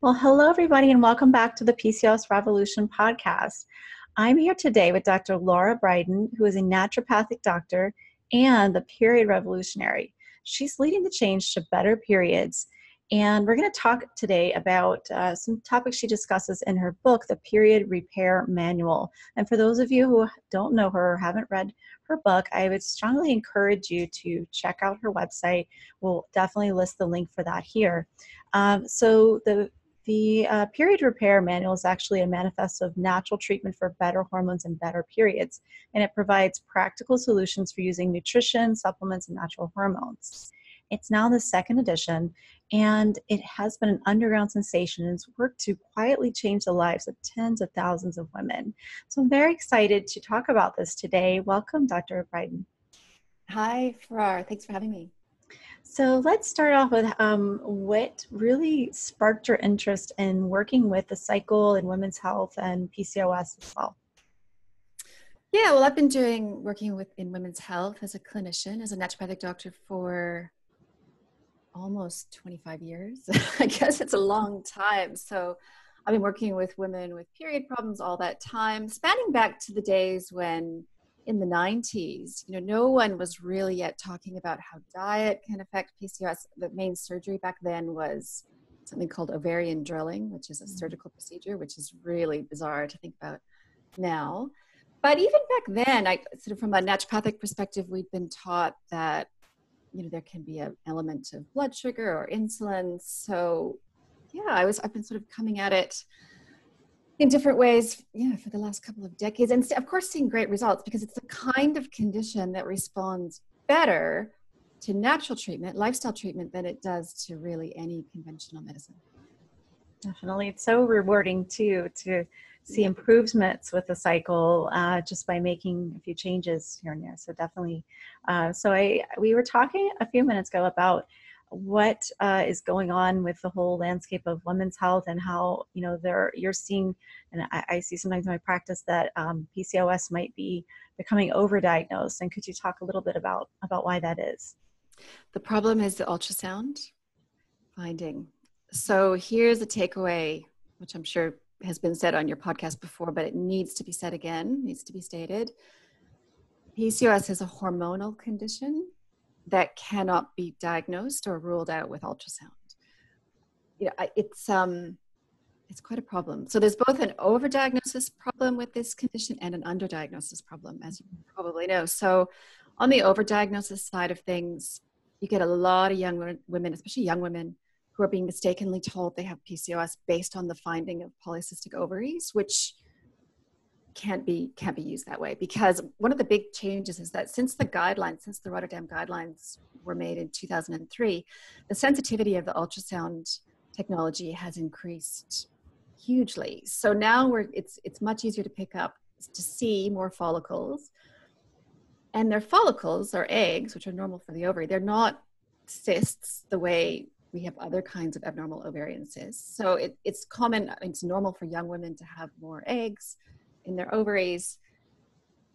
Well, hello, everybody, and welcome back to the PCOS Revolution podcast. I'm here today with Dr. Lara Briden, who is a naturopathic doctor and the period revolutionary. She's leading the change to better periods. And we're going to talk today about uh, some topics she discusses in her book, The Period Repair Manual. And for those of you who don't know her or haven't read her book, I would strongly encourage you to check out her website. We'll definitely list the link for that here. Um, so, the the uh, period repair manual is actually a manifesto of natural treatment for better hormones and better periods, and it provides practical solutions for using nutrition, supplements, and natural hormones. It's now the second edition, and it has been an underground sensation and it's worked to quietly change the lives of tens of thousands of women. So I'm very excited to talk about this today. Welcome, Dr. Briden. Hi, Farrar. Thanks for having me. So let's start off with um, what really sparked your interest in working with the cycle and women's health and PCOS as well. Yeah, well, I've been doing working with in women's health as a clinician, as a naturopathic doctor for almost 25 years. I guess it's a long time. So I've been working with women with period problems all that time, spanning back to the days when in the 90s, you know, no one was really yet talking about how diet can affect PCOS. The main surgery back then was something called ovarian drilling, which is a mm-hmm. surgical procedure, which is really bizarre to think about now. But even back then, I sort of from a naturopathic perspective, we'd been taught that you know there can be an element of blood sugar or insulin. So yeah, I was I've been sort of coming at it in different ways yeah for the last couple of decades and of course seeing great results because it's the kind of condition that responds better to natural treatment lifestyle treatment than it does to really any conventional medicine. Definitely. It's so rewarding too to see improvements with the cycle uh, just by making a few changes here and there. So definitely uh, so i we were talking a few minutes ago about what uh, is going on with the whole landscape of women's health and how you know there you're seeing and I, I, see sometimes in my practice that um, PCOS might be becoming overdiagnosed and could you talk a little bit about about why that is? The problem is the ultrasound finding. So here's a takeaway which I'm sure has been said on your podcast before but it needs to be said again needs to be stated. PCOS is a hormonal condition that cannot be diagnosed or ruled out with ultrasound. You know, it's um, it's quite a problem. So there's both an overdiagnosis problem with this condition and an underdiagnosis problem, as you probably know. So on the overdiagnosis side of things, you get a lot of young women, especially young women, who are being mistakenly told they have PCOS based on the finding of polycystic ovaries, which can't be can't be used that way. Because one of the big changes is that since the guidelines since the rotterdam guidelines were made in 2003 the sensitivity of the ultrasound technology has increased hugely. So now we're it's it's much easier to pick up to see more follicles. And their follicles are eggs which are normal for the ovary. They're not cysts the way we have other kinds of abnormal ovarian cysts. So it, it's common it's normal for young women to have more eggs in their ovaries.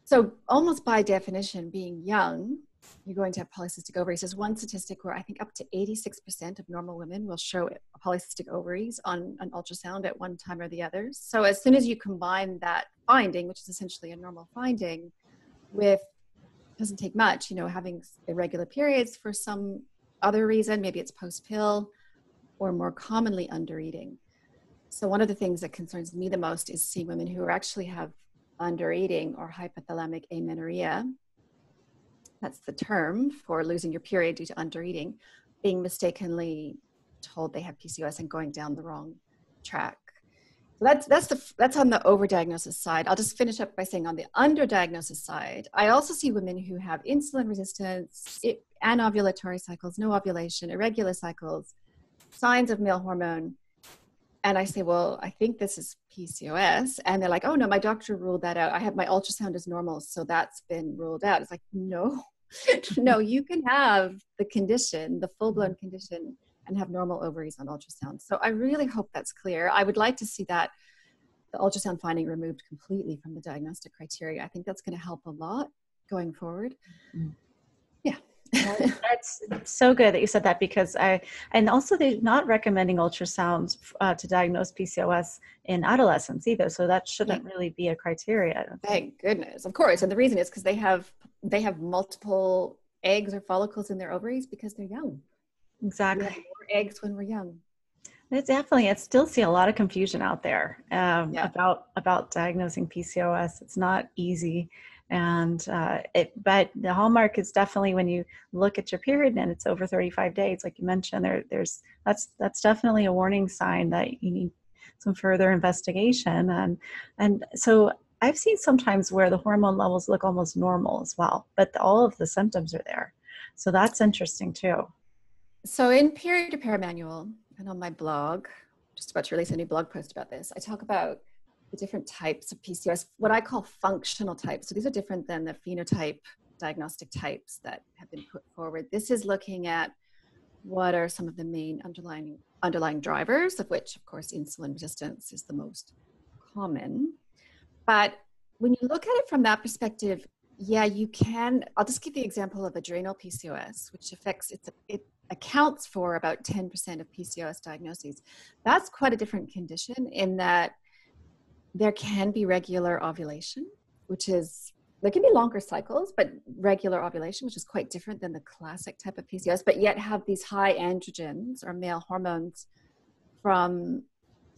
So, almost by definition, being young, you're going to have polycystic ovaries. There's one statistic where I think up to 86% of normal women will show polycystic ovaries on an ultrasound at one time or the other. So, as soon as you combine that finding, which is essentially a normal finding, with doesn't take much, you know, having irregular periods for some other reason, maybe it's post pill, or more commonly under eating. So one of the things that concerns me the most is seeing women who actually have undereating or hypothalamic amenorrhea. That's the term for losing your period due to undereating, being mistakenly told they have PCOS and going down the wrong track. So that's that's the that's on the overdiagnosis side. I'll just finish up by saying on the underdiagnosis side, I also see women who have insulin resistance, anovulatory cycles, no ovulation, irregular cycles, signs of male hormone and I say, well, I think this is PCOS. And they're like, oh, no, my doctor ruled that out. I have my ultrasound is normal. So that's been ruled out. It's like, no, no, you can have the condition, the full blown condition, and have normal ovaries on ultrasound. So I really hope that's clear. I would like to see that the ultrasound finding removed completely from the diagnostic criteria. I think that's going to help a lot going forward. Mm-hmm. That's so good that you said that because I, and also they're not recommending ultrasounds uh, to diagnose PCOS in adolescents either. So that shouldn't really be a criteria. Thank goodness, of course. And the reason is because they have they have multiple eggs or follicles in their ovaries because they're young. Exactly. more eggs when we're young. It's definitely. I still see a lot of confusion out there um, yeah. about about diagnosing PCOS. It's not easy, and uh, it. But the hallmark is definitely when you look at your period and it's over 35 days, like you mentioned. There, there's that's that's definitely a warning sign that you need some further investigation. And and so I've seen sometimes where the hormone levels look almost normal as well, but all of the symptoms are there. So that's interesting too. So in Period Repair Manual and on my blog, just about to release a new blog post about this, I talk about the different types of PCOS, what I call functional types. So these are different than the phenotype diagnostic types that have been put forward. This is looking at what are some of the main underlying underlying drivers, of which, of course, insulin resistance is the most common. But when you look at it from that perspective, yeah, you can. I'll just give the example of adrenal PCOS, which affects it's it accounts for about 10% of PCOS diagnoses. That's quite a different condition in that there can be regular ovulation, which is there can be longer cycles, but regular ovulation, which is quite different than the classic type of PCOS, but yet have these high androgens or male hormones from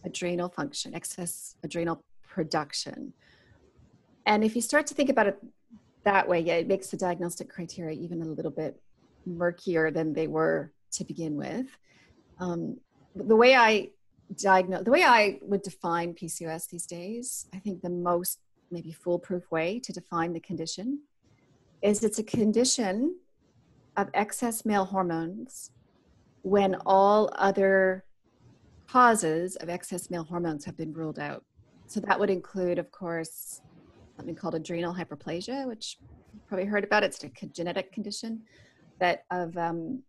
adrenal function, excess adrenal production. And if you start to think about it that way, yeah, it makes the diagnostic criteria even a little bit murkier than they were to begin with. Um, the way I diagnose, the way I would define PCOS these days, I think the most maybe foolproof way to define the condition is it's a condition of excess male hormones when all other causes of excess male hormones have been ruled out. So that would include, of course, something called adrenal hyperplasia, which you've probably heard about. It's a genetic condition that of um,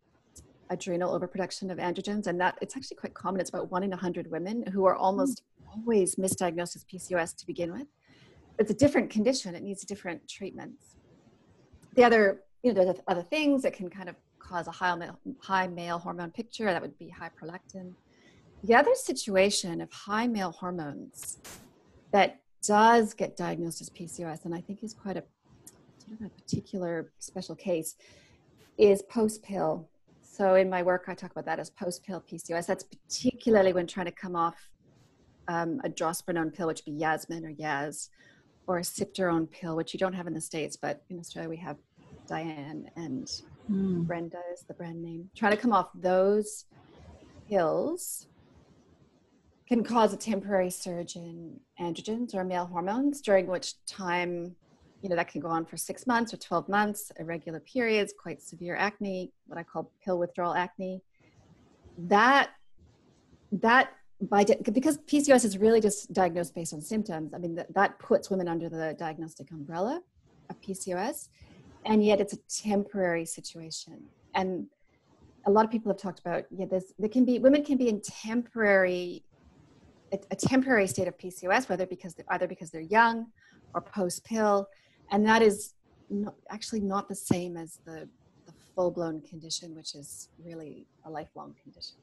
adrenal overproduction of androgens, and that it's actually quite common. It's about one in a hundred women who are hmm. almost always misdiagnosed as PCOS to begin with. It's a different condition; it needs different treatments. The other, you know, there's other things that can kind of cause a high male, high male hormone picture. That would be high prolactin. The other situation of high male hormones that does get diagnosed as PCOS, and I think is quite a sort of a particular special case, is post pill. So in my work, I talk about that as post pill PCOS. That's particularly when trying to come off um, a drospirenone pill, which would be Yasmin or Yaz, or a cyproterone pill, which you don't have in the States, but in Australia we have Diane and mm. Brenda is the brand name. Trying to come off those pills can cause a temporary surge in androgens or male hormones, during which time, you know, that can go on for six months or 12 months, irregular periods, quite severe acne, what I call pill withdrawal acne. That, that by because PCOS is really just diagnosed based on symptoms. I mean, that, that puts women under the diagnostic umbrella of PCOS, and yet it's a temporary situation. And a lot of people have talked about yeah, there's there can be women can be in temporary a, a temporary state of PCOS, whether because either because they're young or post pill, and that is not, actually not the same as the, the full blown condition, which is really a lifelong condition.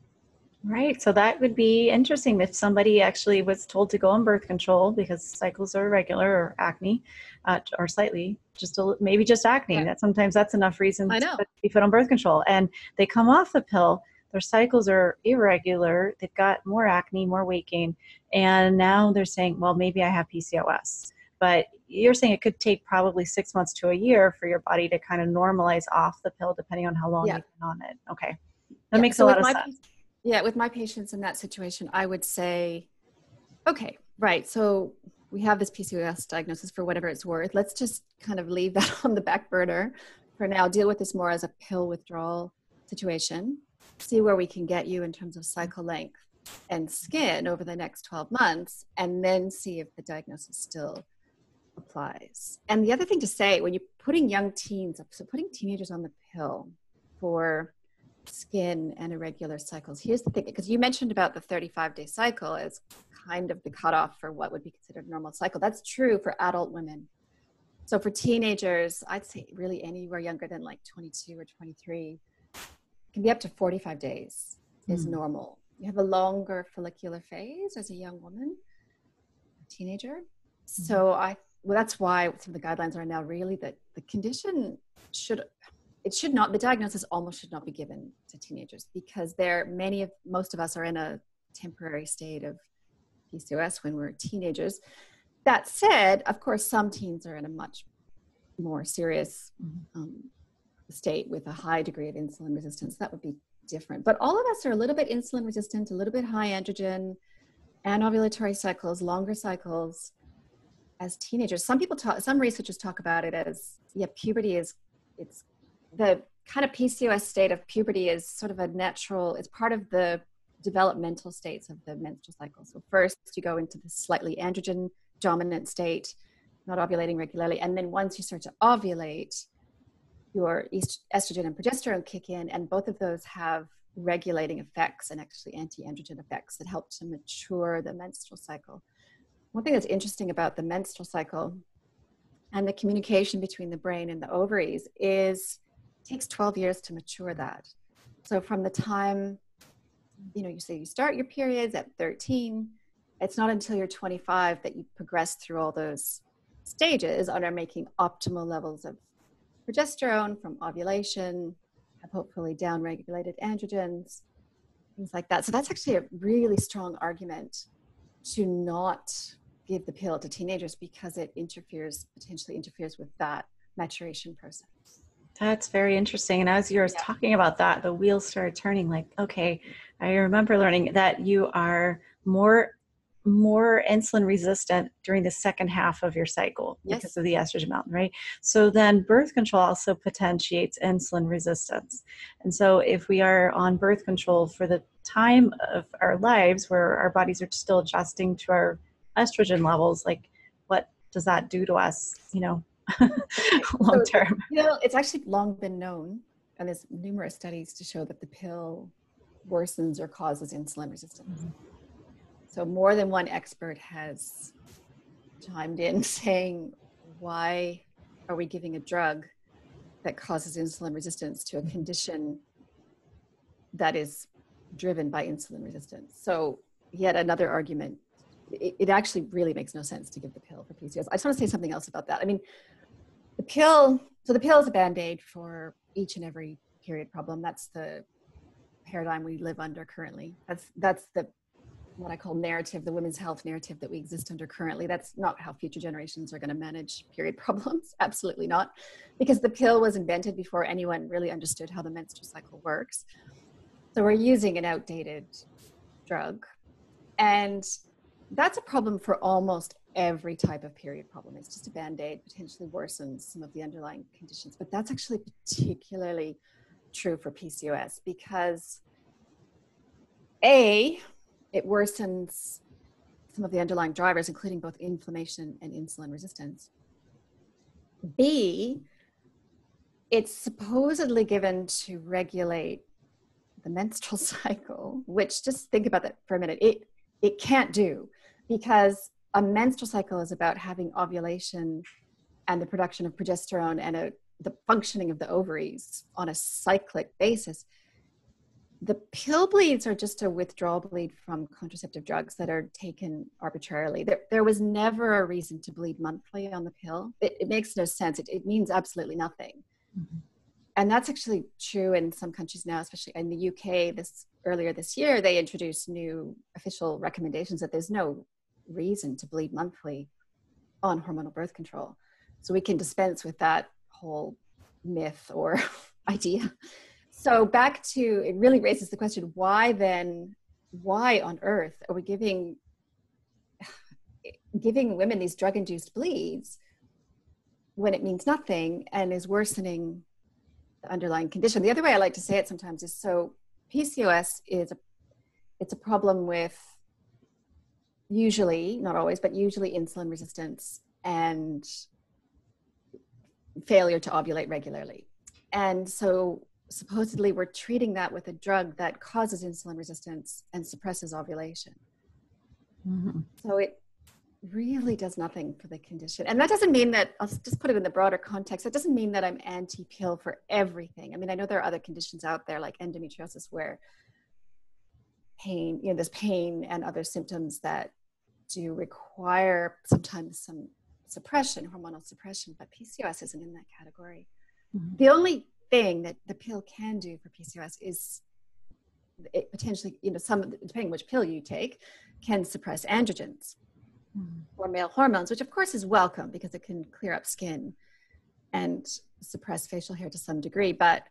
Right. So that would be interesting if somebody actually was told to go on birth control because cycles are irregular or acne, uh, or slightly just a, maybe just acne. Yeah. That sometimes that's enough reason to be put on birth control, and they come off the pill their cycles are irregular, they've got more acne, more weight gain, and now they're saying, well, maybe I have PCOS. But you're saying it could take probably six months to a year for your body to kind of normalize off the pill depending on how long yeah. you've been on it. Okay. That yeah. makes so a lot of sense. Yeah, with my patients in that situation, I would say, okay, right. So we have this PCOS diagnosis for whatever it's worth. Let's just kind of leave that on the back burner for now. Deal with this more as a pill withdrawal situation see where we can get you in terms of cycle length and skin over the next 12 months, and then see if the diagnosis still applies. And the other thing to say when you're putting young teens, up so putting teenagers on the pill for skin and irregular cycles, here's the thing because you mentioned about the 35 day cycle as kind of the cutoff for what would be considered a normal cycle. That's true for adult women. So for teenagers, I'd say really anywhere younger than like 22 or 23, can be up to 45 days is mm. normal. You have a longer follicular phase as a young woman, a teenager. Mm. So I well, that's why some of the guidelines are now really that the condition should it should not the diagnosis almost should not be given to teenagers because there many of most of us are in a temporary state of PCOS when we're teenagers. That said, of course, some teens are in a much more serious mm-hmm. um, state with a high degree of insulin resistance. That would be different. But all of us are a little bit insulin resistant, a little bit high androgen, anovulatory cycles, longer cycles as teenagers. Some people talk, some researchers talk about it as, yeah, puberty is, it's the kind of PCOS state of puberty is sort of a natural, it's part of the developmental states of the menstrual cycle. So first you go into the slightly androgen dominant state, not ovulating regularly. And then once you start to ovulate, your estrogen and progesterone kick in, and both of those have regulating effects and actually anti-androgen effects that help to mature the menstrual cycle. One thing that's interesting about the menstrual cycle and the communication between the brain and the ovaries is it takes 12 years to mature that. So from the time, you know, you say you start your periods at 13, it's not until you're 25 that you progress through all those stages and are making optimal levels of progesterone from ovulation, have hopefully down-regulated androgens, things like that. So that's actually a really strong argument to not give the pill to teenagers because it interferes, potentially interferes with that maturation process. That's very interesting. And as you were yeah. talking about that, the wheels started turning like, okay, I remember learning that you are more more insulin resistant during the second half of your cycle yes. because of the estrogen mountain, right? So then birth control also potentiates insulin resistance. And so if we are on birth control for the time of our lives where our bodies are still adjusting to our estrogen levels, like what does that do to us, you know, long term? you know, it's actually long been known, and there's numerous studies to show that the pill worsens or causes insulin resistance. Mm-hmm so more than one expert has chimed in saying, why are we giving a drug that causes insulin resistance to a condition that is driven by insulin resistance? So yet another argument, it, actually really makes no sense to give the pill for PCOS. I just want to say something else about that. I mean, the pill, so the pill is a band-aid for each and every period problem. That's the paradigm we live under currently. That's that's the what I call narrative, the women's health narrative that we exist under currently. That's not how future generations are going to manage period problems. Absolutely not. Because the pill was invented before anyone really understood how the menstrual cycle works. So we're using an outdated drug. And that's a problem for almost every type of period problem. It's just a band aid, potentially worsens some of the underlying conditions. But that's actually particularly true for PCOS because A, it worsens some of the underlying drivers, including both inflammation and insulin resistance. B, it's supposedly given to regulate the menstrual cycle, which just think about that for a minute. It it can't do because a menstrual cycle is about having ovulation and the production of progesterone and a, the functioning of the ovaries on a cyclic basis the pill bleeds are just a withdrawal bleed from contraceptive drugs that are taken arbitrarily. There, there was never a reason to bleed monthly on the pill. It, it makes no sense. It, it means absolutely nothing. Mm-hmm. And that's actually true in some countries now, especially in the UK. This earlier this year, they introduced new official recommendations that there's no reason to bleed monthly on hormonal birth control. So we can dispense with that whole myth or idea so back to it really raises the question why then why on earth are we giving giving women these drug induced bleeds when it means nothing and is worsening the underlying condition the other way i like to say it sometimes is so pcos is a it's a problem with usually not always but usually insulin resistance and failure to ovulate regularly and so supposedly we're treating that with a drug that causes insulin resistance and suppresses ovulation. Mm-hmm. So it really does nothing for the condition. And that doesn't mean that, I'll just put it in the broader context, that doesn't mean that I'm anti pill for everything. I mean, I know there are other conditions out there like endometriosis where pain, you know, there's pain and other symptoms that do require sometimes some suppression, hormonal suppression, but PCOS isn't in that category. Mm-hmm. The only thing that the pill can do for PCOS is it potentially, you know, some depending which pill you take, can suppress androgens mm-hmm. or male hormones, which of course is welcome because it can clear up skin and suppress facial hair to some degree, but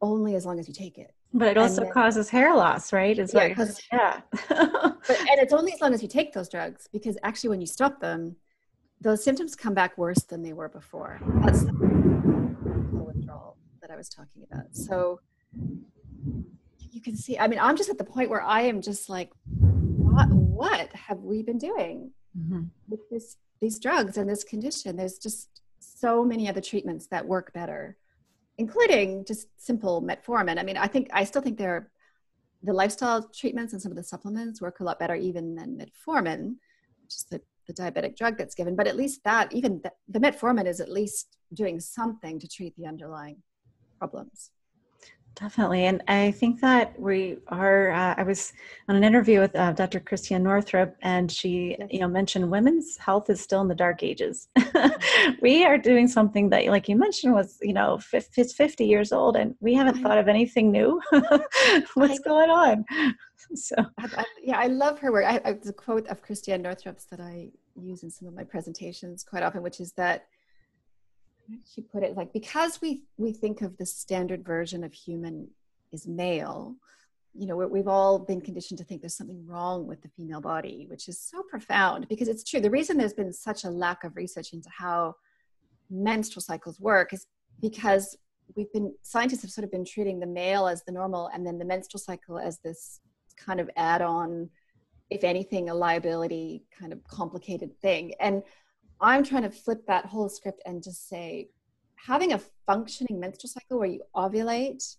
only as long as you take it. But it also then, causes hair loss, right? Is yeah, cause, yeah. but, and it's only as long as you take those drugs because actually, when you stop them, those symptoms come back worse than they were before. That's the withdrawal that I was talking about. So you can see. I mean, I'm just at the point where I am just like, what? What have we been doing mm-hmm. with this these drugs and this condition? There's just so many other treatments that work better including just simple metformin. I mean, I think I still think there the lifestyle treatments and some of the supplements work a lot better even than metformin, which is the, the diabetic drug that's given. But at least that, even the, the metformin is at least doing something to treat the underlying problems. Definitely. And I think that we are, uh, I was on an interview with uh, Dr. Christiane Northrup, and she, yes. you know, mentioned women's health is still in the dark ages. we are doing something that, like you mentioned, was, you know, it's 50 years old, and we haven't I thought of anything new. What's I, going on? So, I, I, yeah, I love her work. The quote of Christiane Northrup's that I use in some of my presentations quite often, which is that she put it like because we we think of the standard version of human is male you know we've all been conditioned to think there's something wrong with the female body which is so profound because it's true. The reason there's been such a lack of research into how menstrual cycles work is because we've been scientists have sort of been treating the male as the normal and then the menstrual cycle as this kind of add-on if anything a liability kind of complicated thing. And I'm trying to flip that whole script and just say, having a functioning menstrual cycle where you ovulate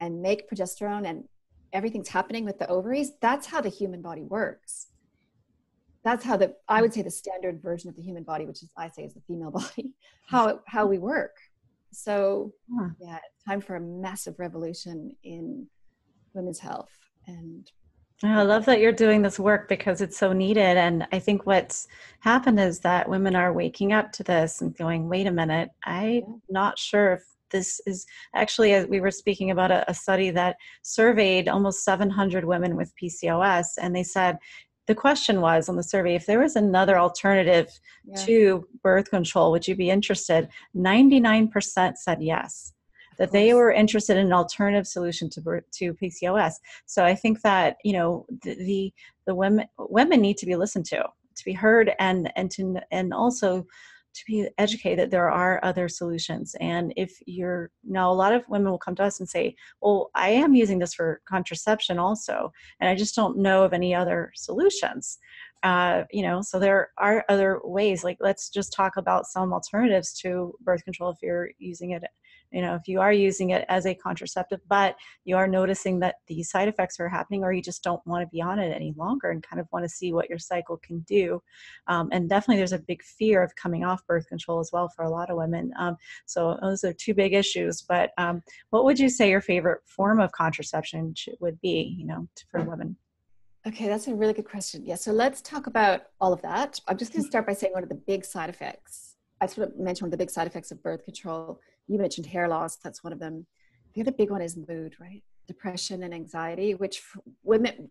and make progesterone and everything's happening with the ovaries, that's how the human body works. That's how the I would say the standard version of the human body, which is I say is the female body, how how we work. So yeah, time for a massive revolution in women's health and Oh, I love that you're doing this work because it's so needed. And I think what's happened is that women are waking up to this and going, wait a minute, I'm not sure if this is actually, as we were speaking about a, a study that surveyed almost 700 women with PCOS, and they said, the question was on the survey if there was another alternative yeah. to birth control, would you be interested? 99% said yes that they were interested in an alternative solution to to PCOS. So I think that you know the the, the women women need to be listened to, to be heard, and and to and also to be educated that there are other solutions. And if you're now a lot of women will come to us and say well i am using this for contraception also and i just don't know of any other solutions. Uh, you know so there are other ways. Like let's just talk about some alternatives to birth control if you're using it you know if you are using it as a contraceptive but you are noticing that these side effects are happening or you just don't want to be on it any longer and kind of want to see what your cycle can do um, and definitely there's a big fear of coming off birth control as well for a lot of women um, so those are two big issues but um, what would you say your favorite form of contraception would be you know for women Okay, that's a really good question. Yeah, so let's talk about all of that. I'm just going to start by saying one of the big side effects. I sort of mentioned one of the big side effects of birth control you mentioned hair loss that's one of them. The other big one is mood right? Depression and anxiety which women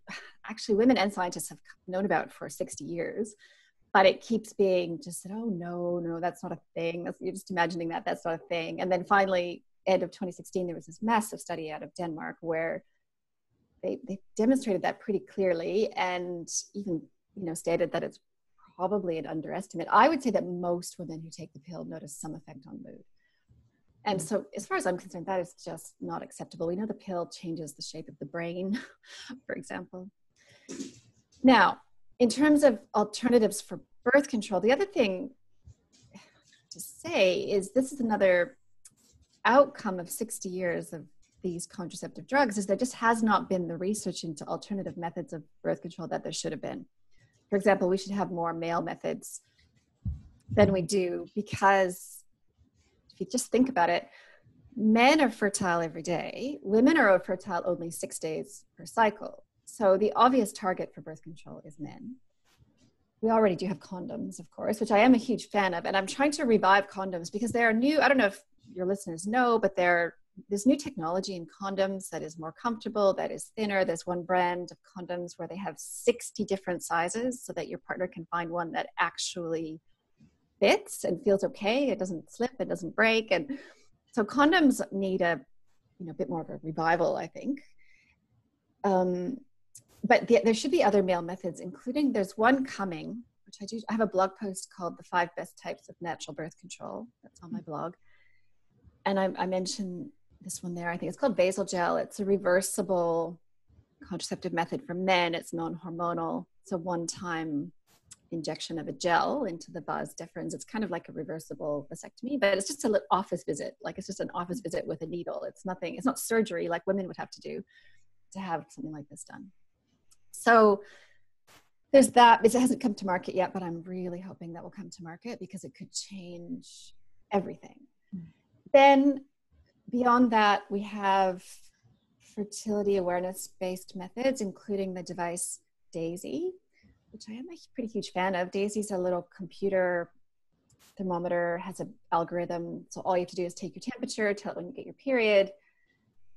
actually women and scientists have known about for 60 years but it keeps being just said oh no no that's not a thing. That's, you're just imagining that that's not a thing. And then finally end of 2016 there was this massive study out of denmark where they, they demonstrated that pretty clearly and even you know stated that it's probably an underestimate. I would say that most women who take the pill notice some effect on mood and so, as far as I'm concerned, that is just not acceptable. We know the pill changes the shape of the brain, for example. Now, in terms of alternatives for birth control, the other thing to say is this is another outcome of 60 years of these contraceptive drugs is there just has not been the research into alternative methods of birth control that there should have been for example, we should have more male methods than we do because you just think about it, men are fertile every day, women are fertile only six days per cycle. So the obvious target for birth control is men. We already do have condoms, of course, which I am a huge fan of. And I'm trying to revive condoms because they are new. I don't know if your listeners know, but they're there's new technology in condoms that is more comfortable, that is thinner. There's one brand of condoms where they have 60 different sizes so that your partner can find one that actually fits and feels okay. It doesn't slip, it doesn't break. And so condoms need a you know, a bit more of a revival, I think. Um, but the, there should be other male methods, including there's one coming, which I do. I have a blog post called "The Five Best Types of Natural Birth Control." That's on my blog, and I, I mentioned this one there. I think it's called Vasalgel. It's a reversible contraceptive method for men. It's non-hormonal. It's a one-time injection of a gel into the vas deferens. It's kind of like a reversible vasectomy, but it's just an office visit. Like it's just an office visit with a needle. It's nothing. It's not surgery like women would have to do to have something like this done. So there's that. It hasn't come to market yet, but I'm really hoping that will come to market because it could change everything. Mm. Then beyond that, we have fertility awareness based methods, including the device Daisy, which I am a pretty huge fan of. Daisy's a little computer thermometer, has an algorithm. So all you have to do is take your temperature, tell it when you get your period,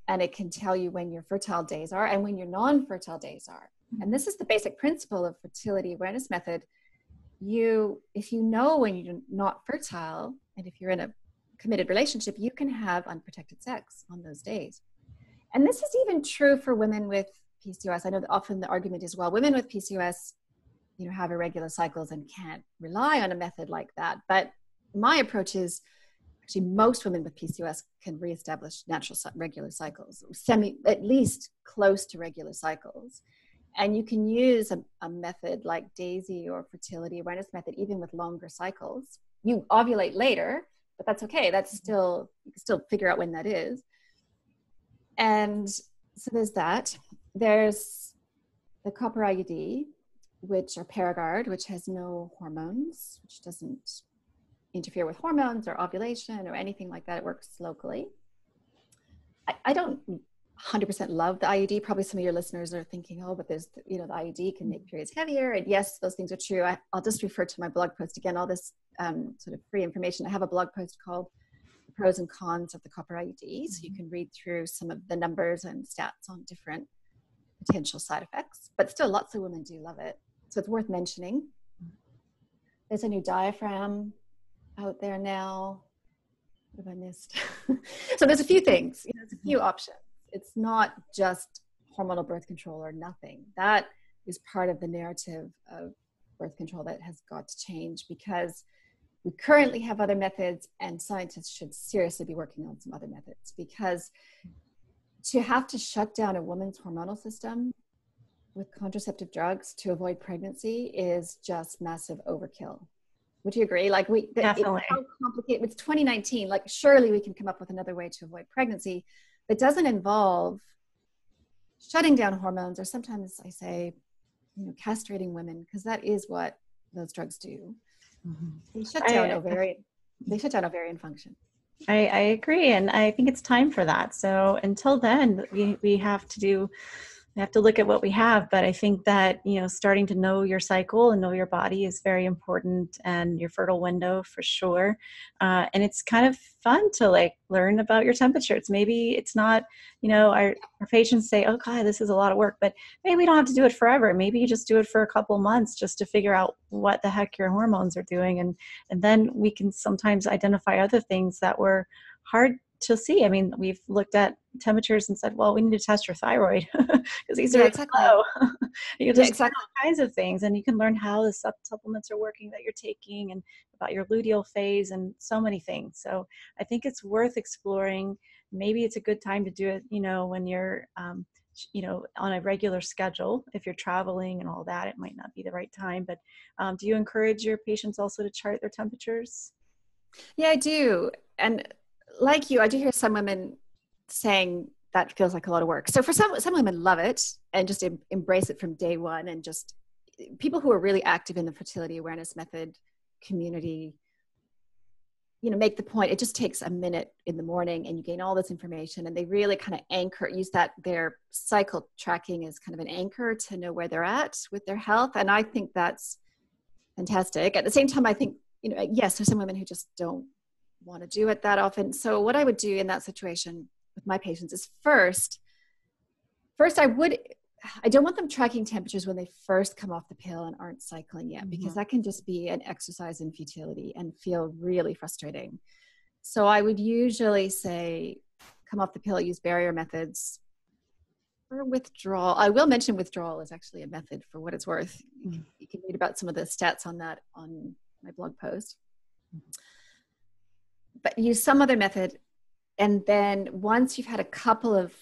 and it can tell you when your fertile days are and when your non fertile days are. Mm-hmm. And this is the basic principle of fertility awareness method. You, if you know when you're not fertile, and if you're in a committed relationship, you can have unprotected sex on those days. And this is even true for women with PCOS. I know that often the argument is, well, women with PCOS, you know, have irregular cycles and can't rely on a method like that. But my approach is actually most women with PCOS can reestablish natural regular cycles, semi, at least close to regular cycles. And you can use a, a method like DAISY or fertility awareness method, even with longer cycles. You ovulate later, but that's okay. That's mm-hmm. still, you can still figure out when that is. And so there's that. There's the copper IUD, which are Paragard, which has no hormones, which doesn't interfere with hormones or ovulation or anything like that. It works locally. I, I don't 100% love the IUD. Probably some of your listeners are thinking, oh, but there's, you know, the IUD can make periods heavier. And yes, those things are true. I, will just refer to my blog post again, all this um, sort of free information. I have a blog post called the Pros and Cons of the Copper IUD. So you mm-hmm. can read through some of the numbers and stats on different potential side effects. But still, lots of women do love it. So it's worth mentioning. There's a new diaphragm out there now. What have I missed? so there's a few things, you know, there's a few options it's not just hormonal birth control or nothing. That is part of the narrative of birth control that has got to change because we currently have other methods and scientists should seriously be working on some other methods because to have to shut down a woman's hormonal system with contraceptive drugs to avoid pregnancy is just massive overkill. Would you agree? Like we definitely it's so complicated. It's 2019. Like surely we can come up with another way to avoid pregnancy that doesn't involve shutting down hormones or sometimes i say you know castrating women because that is what those drugs do mm-hmm. they shut down I, ovarian they shut down ovarian function I, I agree and i think it's time for that so until then we, we have to do we have to look at what we have but i think that you know starting to know your cycle and know your body is very important and your fertile window for sure. Uh, and it's kind of fun to like learn about your temperatures. Maybe it's not you know our, our patients say oh god this is a lot of work but maybe we don't have to do it forever. Maybe you just do it for a couple months just to figure out what the heck your hormones are doing and and then we can sometimes identify other things that were hard to see. I mean, we've looked at temperatures and said, well, we need to test your thyroid because these yeah, are exactly. low. you can yeah, exactly. all kinds of things, and you can learn how the supplements are working that you're taking, and about your luteal phase, and so many things. So I think it's worth exploring. Maybe it's a good time to do it. You know, when you're um, you know on a regular schedule if you're traveling and all that it might not be the right time but um, do you encourage your patients also to chart their temperatures yeah i do and like you, I do hear some women saying that feels like a lot of work. So for some some women love it and just em- embrace it from day one and just people who are really active in the fertility awareness method community you know make the point it just takes a minute in the morning and you gain all this information and they really kind of anchor use that their cycle tracking as kind of an anchor to know where they're at with their health. And i think that's fantastic. At the same time i think you know yes there's some women who just don't want to do it that often. So what i would do in that situation with my patients is first first i would I don't want them tracking temperatures when they first come off the pill and aren't cycling yet, because mm-hmm. that can just be an exercise in futility and feel really frustrating. So I would usually say, come off the pill, use barrier methods or withdrawal. I will mention withdrawal is actually a method for what it's worth. Mm-hmm. You can read about some of the stats on that on my blog post. Mm-hmm. But use some other method. And then once you've had a couple of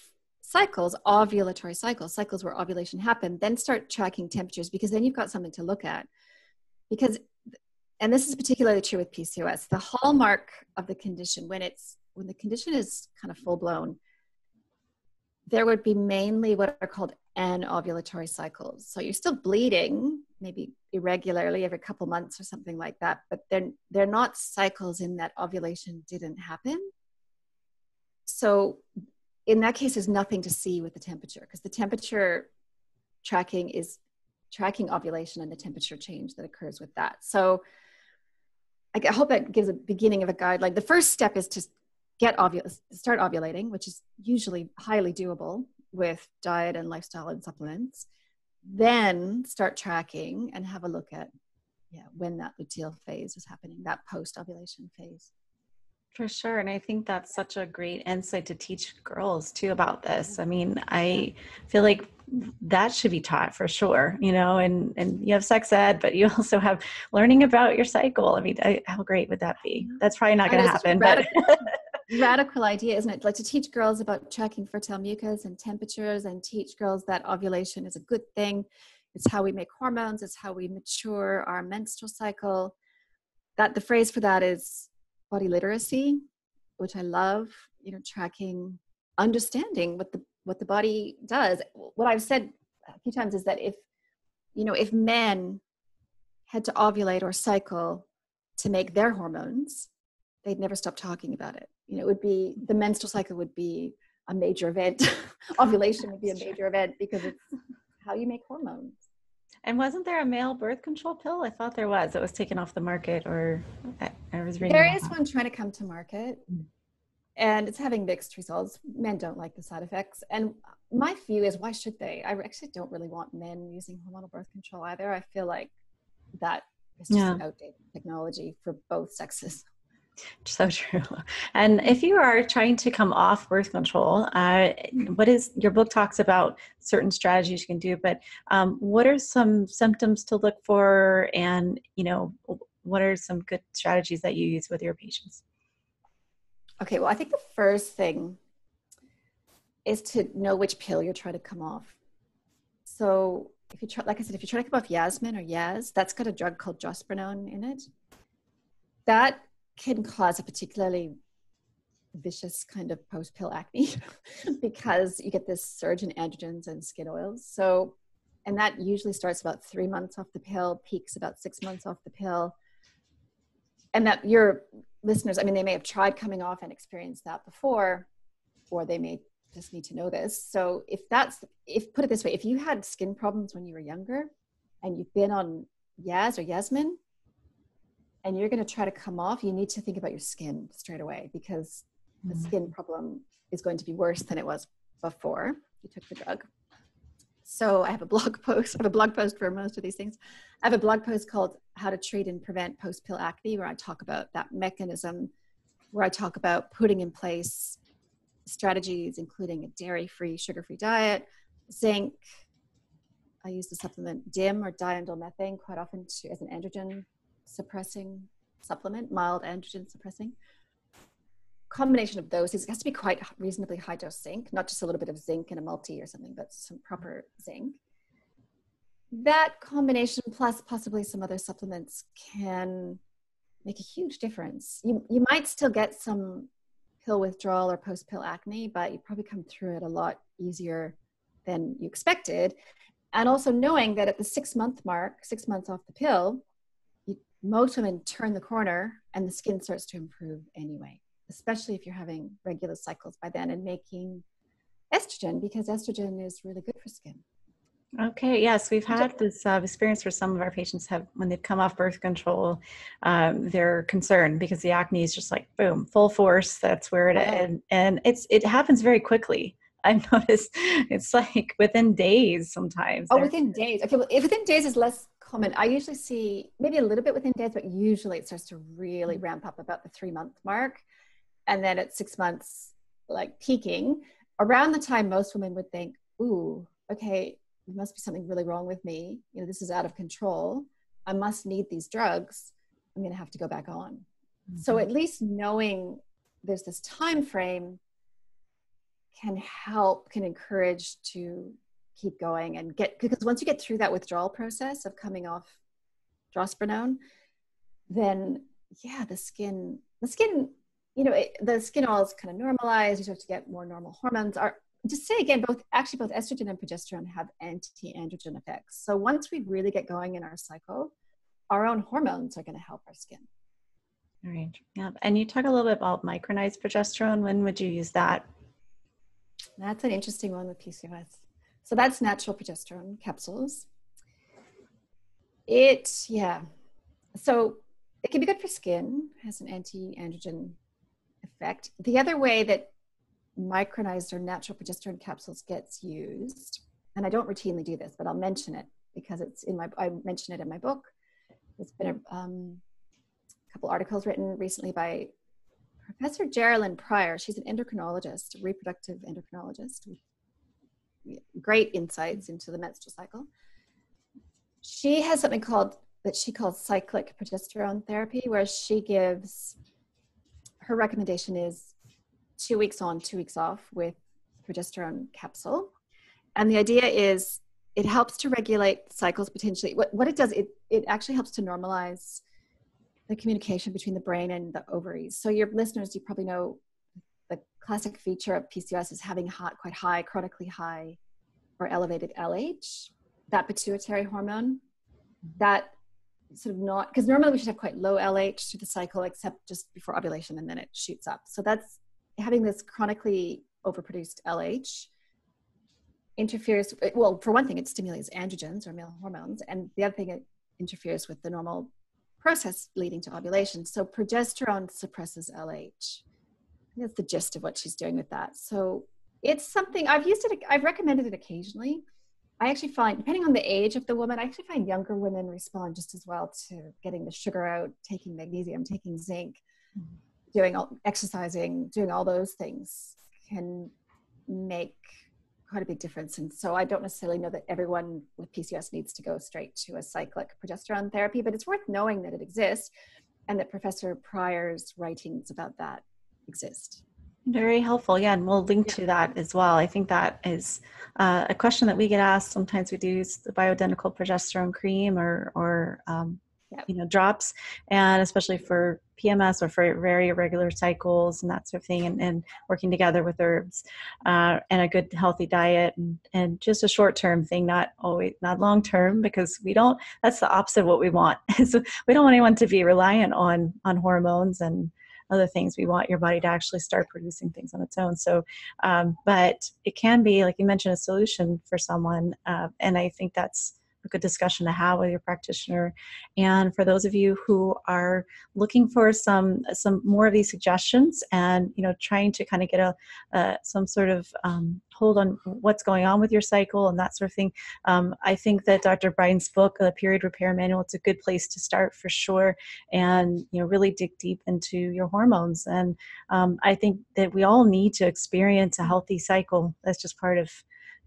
cycles, ovulatory cycles, cycles where ovulation happened, then start tracking temperatures because then you've got something to look at. Because, and this is particularly true with PCOS, the hallmark of the condition when it's when the condition is kind of full blown, there would be mainly what are called anovulatory cycles. So you're still bleeding, maybe irregularly every couple months or something like that, but they're they're not cycles in that ovulation didn't happen. So in that case there's nothing to see with the temperature because the temperature tracking is tracking ovulation and the temperature change that occurs with that. So i hope that gives a beginning of a guideline. The first step is to get ovul start ovulating which is usually highly doable with diet and lifestyle and supplements. Then start tracking and have a look at yeah when that luteal phase is happening that post ovulation phase for sure. And I think that's such a great insight to teach girls too about this. I mean, I feel like that should be taught for sure, you know, and, and you have sex ed, but you also have learning about your cycle. I mean, I, how great would that be? That's probably not going to happen, radical, but radical idea, isn't it? Like to teach girls about checking fertile mucus and temperatures and teach girls that ovulation is a good thing. It's how we make hormones. It's how we mature our menstrual cycle. That the phrase for that is body literacy, which I love, you know, tracking, understanding what the what the body does. What I've said a few times is that if you know, if men had to ovulate or cycle to make their hormones, they'd never stop talking about it. You know, it would be the menstrual cycle would be a major event. Ovulation would be a major event because it's how you make hormones. And wasn't there a male birth control pill? I thought there was. It was taken off the market, or I, I was reading. There is one trying to come to market, mm. and it's having mixed results. Men don't like the side effects, and my view is, why should they? I actually don't really want men using hormonal birth control either. I feel like that is just yeah. outdated technology for both sexes. So true. And if you are trying to come off birth control, uh, what is your book talks about certain strategies you can do, but um, what are some symptoms to look for, and you know, what are some good strategies that you use with your patients? Okay, well, I think the first thing is to know which pill you're trying to come off. So, if you try, like I said, if you're trying to come off Yasmin or Yaz, that's got a drug called drospirenone in it. That can cause a particularly vicious kind of post pill acne because you get this surge in androgens and skin oils. So, and that usually starts about three months off the pill, peaks about six months off the pill. And that your listeners, I mean, they may have tried coming off and experienced that before, or they may just need to know this. So, if that's, if put it this way, if you had skin problems when you were younger and you've been on Yaz or Yasmin, and you're going to try to come off, you need to think about your skin straight away because the mm-hmm. skin problem is going to be worse than it was before you took the drug. So I have a blog post. I have a blog post for most of these things. I have a blog post called How to Treat and Prevent Post Pill Acne, where I talk about that mechanism, where I talk about putting in place strategies, including a dairy free, sugar free diet, zinc. I use the supplement DIM or diindolylmethane quite often to, as an androgen suppressing supplement, mild androgen suppressing. Combination of those, it has to be quite reasonably high dose zinc, not just a little bit of zinc in a multi or something, but some proper zinc. That combination plus possibly some other supplements can make a huge difference. You, you might still get some pill withdrawal or post pill acne, but you probably come through it a lot easier than you expected. and also knowing that at the six month mark, six months off the pill, most women turn the corner and the skin starts to improve anyway, especially if you're having regular cycles by then and making estrogen because estrogen is really good for skin. Okay, yes, we've had this uh, experience where some of our patients have, when they've come off birth control, um, they're concerned because the acne is just like boom, full force. That's where it and and it's it happens very quickly. I've noticed it's like within days sometimes. Oh, within days. Okay, well, if within days is less common. I usually see maybe a little bit within days, but usually it starts to really mm. ramp up about the three month mark, and then at six months, like peaking around the time most women would think, "Ooh, okay." there must be something really wrong with me. You know, this is out of control. I must need these drugs. I'm going to have to go back on. Mm-hmm. So at least knowing there's this time frame can help, can encourage to keep going and get because once you get through that withdrawal process of coming off drospirenone, then yeah, the skin, the skin, you know, it, the skin all is kind of normalized. You start to get more normal hormones. are to say again, both actually both estrogen and progesterone have anti-androgen effects. So once we really get going in our cycle, our own hormones are going to help our skin. All right. Yeah. And you talk a little bit about micronized progesterone. When would you use that? That's an interesting one with PCOS. So that's natural progesterone capsules. It, yeah. So it can be good for skin, has an anti-androgen effect. The other way that micronized or natural progesterone capsules gets used, and I don't routinely do this, but I'll mention it because it's in my, I mention it in my book. There's been a um, couple articles written recently by Professor Jerilynn Prior. She's an endocrinologist, reproductive endocrinologist great insights into the menstrual cycle. She has something called that she calls cyclic progesterone therapy, where she gives her recommendation is two weeks on, two weeks off with progesterone capsule. And the idea is it helps to regulate cycles potentially. What, what it does, it, it actually helps to normalize the communication between the brain and the ovaries. So your listeners, you probably know the classic feature of PCOS is having hot, quite high, chronically high or elevated LH, that pituitary hormone, that sort of not, because normally we should have quite low LH through the cycle, except just before ovulation and then it shoots up. So that's having this chronically overproduced LH interferes, well, for one thing, it stimulates androgens or male hormones, and the other thing, it interferes with the normal process leading to ovulation. So progesterone suppresses LH. That's the gist of what she's doing with that. So it's something I've used it, I've recommended it occasionally. I actually find, depending on the age of the woman, I actually find younger women respond just as well to getting the sugar out, taking magnesium, taking zinc. Mm-hmm doing all, exercising, doing all those things can make quite a big difference. And so I don't necessarily know that everyone with PCOS needs to go straight to a cyclic progesterone therapy, but it's worth knowing that it exists and that Professor Prior's writings about that exist. Very helpful. Yeah, and we'll link to that as well. I think that is uh, a question that we get asked. Sometimes we do use the bioidentical progesterone cream or, or um, yep. you know drops and especially for pms or for very irregular cycles and that sort of thing and, and working together with herbs uh, and a good healthy diet and, and just a short term thing not always not long term because we don't that's the opposite of what we want so we don't want anyone to be reliant on on hormones and other things we want your body to actually start producing things on its own. So um, but it can be like you mentioned a solution for someone uh, and i think that's a good discussion to have with your practitioner. And for those of you who are looking for some some more of these suggestions and you know trying to kind of get a uh, some sort of um, hold on what's going on with your cycle and that sort of thing, um, I think that Dr. Briden's book, The Period Repair Manual, it's a good place to start for sure. And you know really dig deep into your hormones. And um, I think that we all need to experience a healthy cycle. That's just part of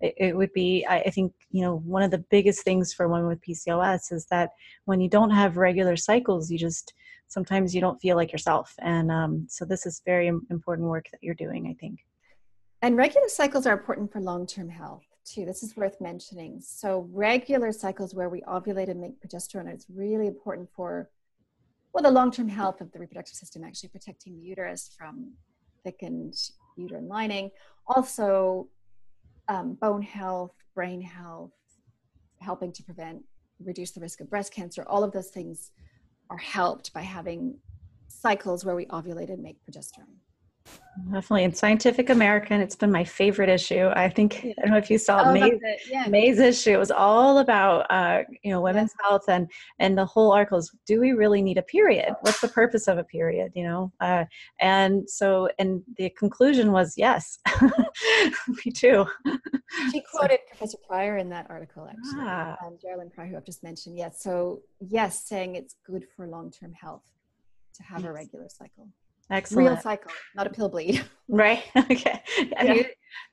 it, would be I, I think you know one of the biggest things for women with pcos is that when you don't have regular cycles you just sometimes you don't feel like yourself. And um, so this is very important work that you're doing i think. And regular cycles are important for long-term health too. This is worth mentioning. So regular cycles where we ovulate and make progesterone is really important for well the long-term health of the reproductive system actually protecting the uterus from thickened uterine lining. Also um, bone health, brain health, helping to prevent, reduce the risk of breast cancer. All of those things are helped by having cycles where we ovulate and make progesterone. Definitely in Scientific American, it's been my favorite issue. I think I don't know if you saw oh, May's, yeah. May's issue. It was all about uh, you know women's yeah. health and and the whole article is do we really need a period? What's the purpose of a period? You know, uh, and so and the conclusion was yes, me too. She quoted so, Professor Prior in that article actually, ah. um, Jerilynn Prior, who I've just mentioned. Yes, so yes, saying it's good for long term health to have yes. a regular cycle. Excellent. Real cycle, not a pill bleed. right. okay. Yeah.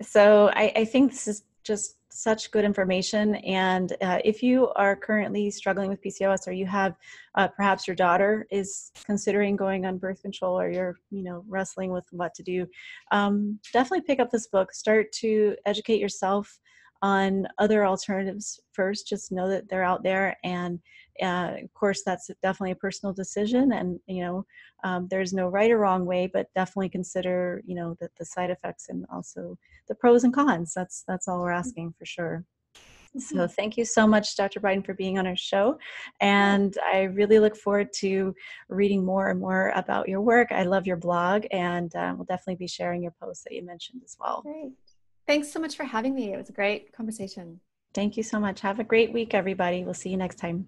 So I, I think this is just such good information. And uh, if you are currently struggling with PCOS, or you have uh, perhaps your daughter is considering going on birth control, or you're you know wrestling with what to do, um, definitely pick up this book. Start to educate yourself on other alternatives first. Just know that they're out there, and uh, of course, that's definitely a personal decision, and you know, um, there's no right or wrong way, but definitely consider you know the, the side effects and also the pros and cons. That's that's all we're mm-hmm. asking for sure. So mm-hmm. thank you so much, Dr. Briden, for being on our show. And I really look forward to reading more and more about your work. I love your blog, and uh, we'll definitely be sharing your posts that you mentioned as well. Great. Thanks so much for having me. It was a great conversation. Thank you so much. Have a great week, everybody. We'll see you next time.